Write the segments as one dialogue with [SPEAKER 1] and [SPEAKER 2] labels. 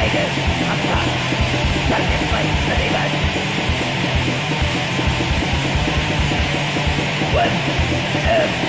[SPEAKER 1] Vegas. I'm not. Don't get played, Steven. What if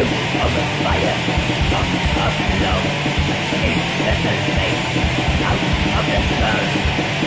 [SPEAKER 1] of the fire. Out of the sun